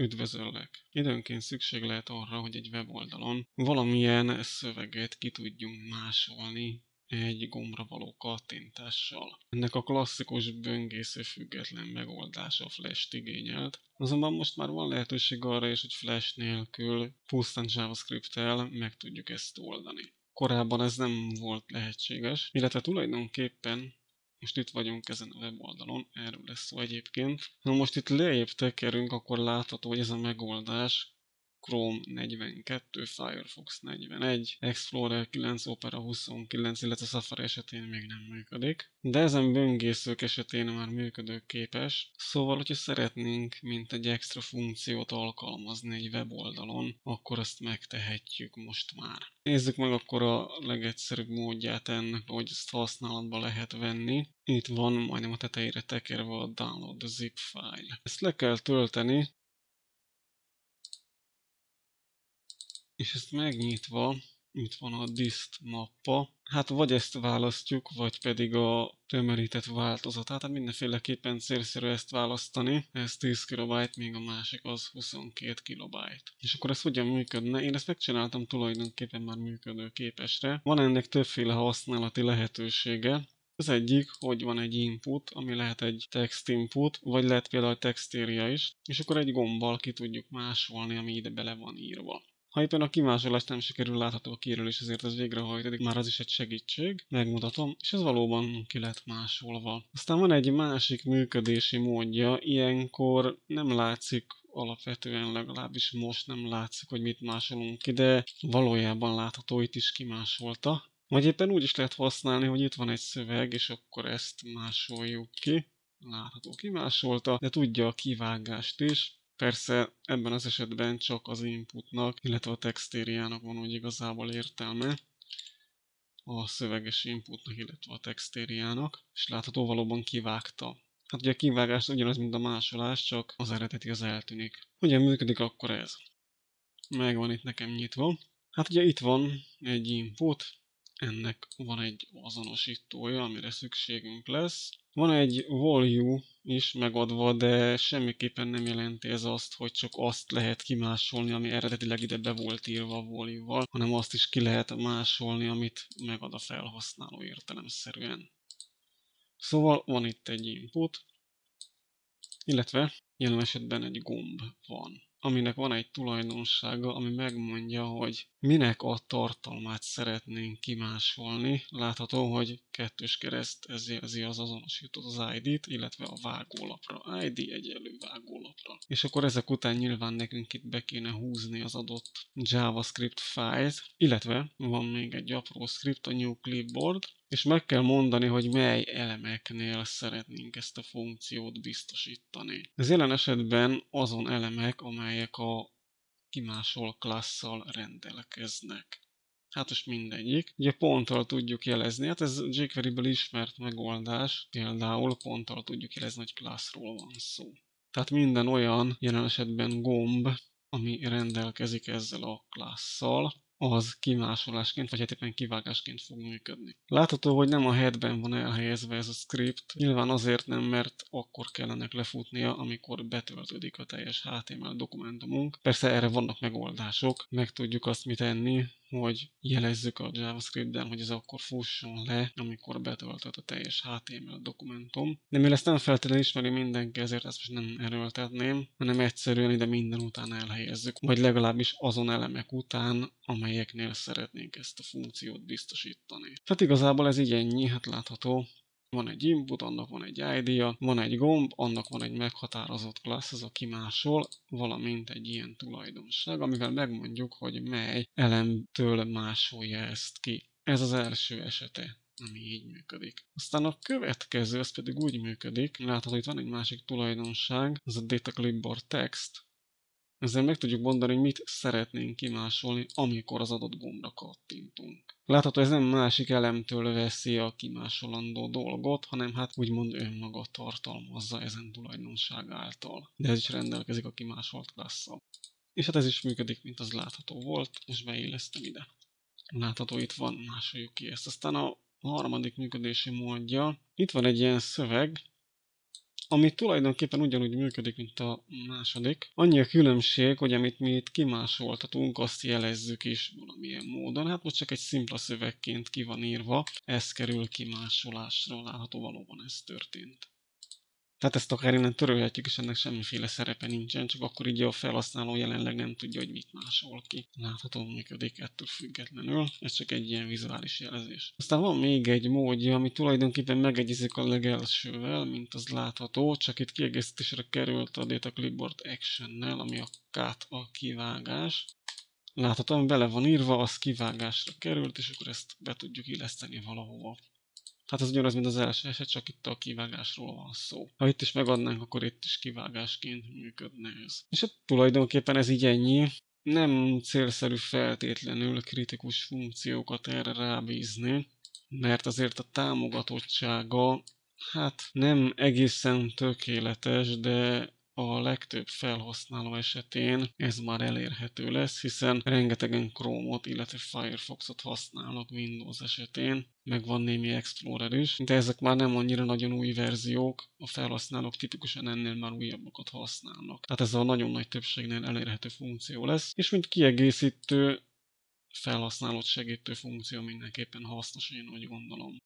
Üdvözöllek! Időnként szükség lehet arra, hogy egy weboldalon valamilyen szöveget ki tudjunk másolni egy gombra való kattintással. Ennek a klasszikus böngésző független megoldása Flash-t igényelt, azonban most már van lehetőség arra is, hogy Flash nélkül pusztán JavaScript-tel meg tudjuk ezt oldani. Korábban ez nem volt lehetséges, illetve tulajdonképpen most itt vagyunk ezen a weboldalon, erről lesz szó egyébként. Ha most itt lejjebb tekerünk, akkor látható, hogy ez a megoldás Chrome 42, Firefox 41, Explorer 9, Opera 29, illetve Safari esetén még nem működik. De ezen böngészők esetén már működőképes, szóval, hogyha szeretnénk mint egy extra funkciót alkalmazni egy weboldalon, akkor azt megtehetjük most már. Nézzük meg akkor a legegyszerűbb módját ennek, hogy ezt használatba lehet venni. Itt van majdnem a tetejére tekerve a download zip file. Ezt le kell tölteni, és ezt megnyitva, itt van a dist mappa, hát vagy ezt választjuk, vagy pedig a tömörített változatát, tehát mindenféleképpen célszerű ezt választani, ez 10 KB, még a másik az 22 KB. És akkor ez hogyan működne? Én ezt megcsináltam tulajdonképpen már működő képesre. Van ennek többféle használati lehetősége, az egyik, hogy van egy input, ami lehet egy text input, vagy lehet például textéria is, és akkor egy gombbal ki tudjuk másolni, ami ide bele van írva. Ha éppen a kimásolást nem sikerül látható kiről, és ezért ez végrehajtódik, már az is egy segítség, megmutatom, és ez valóban ki lett másolva. Aztán van egy másik működési módja, ilyenkor nem látszik alapvetően legalábbis most nem látszik, hogy mit másolunk ki, de valójában látható itt is kimásolta. Vagy éppen úgy is lehet használni, hogy itt van egy szöveg, és akkor ezt másoljuk ki. Látható kimásolta, de tudja a kivágást is. Persze ebben az esetben csak az inputnak, illetve a textériának van úgy igazából értelme a szöveges inputnak, illetve a textériának, és látható valóban kivágta. Hát ugye a kivágás ugyanaz, mint a másolás, csak az eredeti az eltűnik. Hogyan működik akkor ez? Megvan itt nekem nyitva. Hát ugye itt van egy input, ennek van egy azonosítója, amire szükségünk lesz. Van egy value is megadva, de semmiképpen nem jelenti ez azt, hogy csak azt lehet kimásolni, ami eredetileg ide be volt írva a value hanem azt is ki lehet másolni, amit megad a felhasználó értelemszerűen. Szóval van itt egy input, illetve jelen esetben egy gomb van aminek van egy tulajdonsága, ami megmondja, hogy minek a tartalmát szeretnénk kimásolni. Látható, hogy kettős kereszt ez jelzi az azonosított az ID-t, illetve a vágólapra. ID egyenlő vágólapra. És akkor ezek után nyilván nekünk itt be kéne húzni az adott JavaScript fájlt, illetve van még egy apró script, a new clipboard, és meg kell mondani, hogy mely elemeknél szeretnénk ezt a funkciót biztosítani. Ez jelen esetben azon elemek, amelyek a kimásol klasszal rendelkeznek. Hát most mindegyik. Ugye ponttal tudjuk jelezni, hát ez jQuery-ből ismert megoldás, például ponttal tudjuk jelezni, hogy klasszról van szó. Tehát minden olyan, jelen esetben gomb, ami rendelkezik ezzel a klasszal, az kimásolásként, vagy hát éppen kivágásként fog működni. Látható, hogy nem a headben van elhelyezve ez a script, nyilván azért nem, mert akkor kellene lefutnia, amikor betöltődik a teljes HTML dokumentumunk. Persze erre vannak megoldások, meg tudjuk azt mit tenni, hogy jelezzük a JavaScript-ben, hogy ez akkor fusson le, amikor betöltött a teljes HTML dokumentum. De mivel ezt nem feltétlenül ismeri mindenki, ezért ezt most nem erőltetném, hanem egyszerűen ide minden után elhelyezzük, vagy legalábbis azon elemek után, amelyeknél szeretnénk ezt a funkciót biztosítani. Tehát igazából ez így ennyi, hát látható, van egy input, annak van egy id van egy gomb, annak van egy meghatározott class, ez a kimásol, valamint egy ilyen tulajdonság, amivel megmondjuk, hogy mely elemtől másolja ezt ki. Ez az első esete ami így működik. Aztán a következő, ez pedig úgy működik, látható, itt van egy másik tulajdonság, ez a data clipboard text. Ezzel meg tudjuk mondani, hogy mit szeretnénk kimásolni, amikor az adott gombra kattintunk. Látható, ez nem másik elemtől veszi a kimásolandó dolgot, hanem hát úgymond önmaga tartalmazza ezen tulajdonság által. De ez is rendelkezik a kimásolt klasszal. És hát ez is működik, mint az látható volt, és beillesztem ide. Látható, itt van, másoljuk ki ezt. Aztán a harmadik működési módja. Itt van egy ilyen szöveg, ami tulajdonképpen ugyanúgy működik, mint a második. Annyi a különbség, hogy amit mi itt kimásoltatunk, azt jelezzük is valamilyen módon. Hát most csak egy szimpla szövegként ki van írva, ez kerül kimásolásra, látható valóban ez történt. Tehát ezt akár innen törölhetjük, és ennek semmiféle szerepe nincsen, csak akkor így a felhasználó jelenleg nem tudja, hogy mit másol ki. Látható működik ettől függetlenül, ez csak egy ilyen vizuális jelzés. Aztán van még egy módja, ami tulajdonképpen megegyezik a legelsővel, mint az látható, csak itt kiegészítésre került a Data Clipboard Action-nel, ami a cut a kivágás. Láthatóan bele van írva, az kivágásra került, és akkor ezt be tudjuk illeszteni valahova. Hát az ugyanaz, mint az első eset, csak itt a kivágásról van szó. Ha itt is megadnánk, akkor itt is kivágásként működne ez. És hát tulajdonképpen ez így ennyi. Nem célszerű feltétlenül kritikus funkciókat erre rábízni, mert azért a támogatottsága hát nem egészen tökéletes, de a legtöbb felhasználó esetén ez már elérhető lesz, hiszen rengetegen Chrome-ot, illetve Firefox-ot használnak Windows esetén, meg van némi Explorer is, de ezek már nem annyira nagyon új verziók, a felhasználók tipikusan ennél már újabbakat használnak. Tehát ez a nagyon nagy többségnél elérhető funkció lesz, és mint kiegészítő felhasználót segítő funkció mindenképpen hasznos, én úgy gondolom.